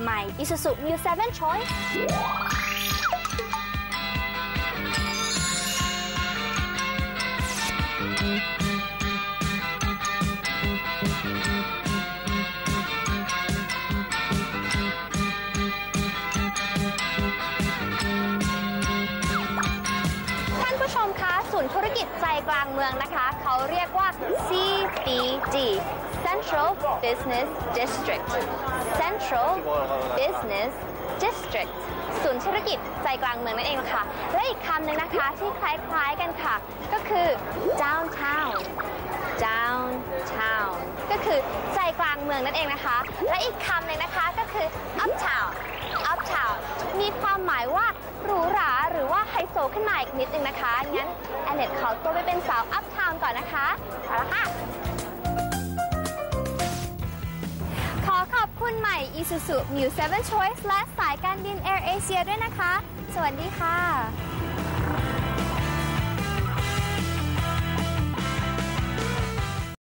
ใหม่ Isuzu Mu 7 Choice ท่านผู้ชมคะศูนย์ธุรกิจใจกลางเมืองนะคะ เขาเรียกว่า D. Central Business District Central Business District ศูนย์ธุรกิจใจกลางเมืองนั่นเองค่ะ และอีกคำหนึ่งนะคะที่คล้ายๆกันค่ะ ก็คือ downtown downtown ก็คือใจกลางเมืองนั่นเองนะคะ และอีกคำหนึ่งนะคะก็คือ uptown uptown มีความหมายว่าหรูหราหรือว่าไฮโซขึ้นมาอีกนิดนึงนะคะ งั้นแอนเนตขอตัวไปเป็นสาว uptown ก่อนนะคะ เอาละค่ะ ใหม่ Isuzu Mu 7 Choice และสายการบิน Air Asia ด้วยนะคะ สวัสดีค่ะ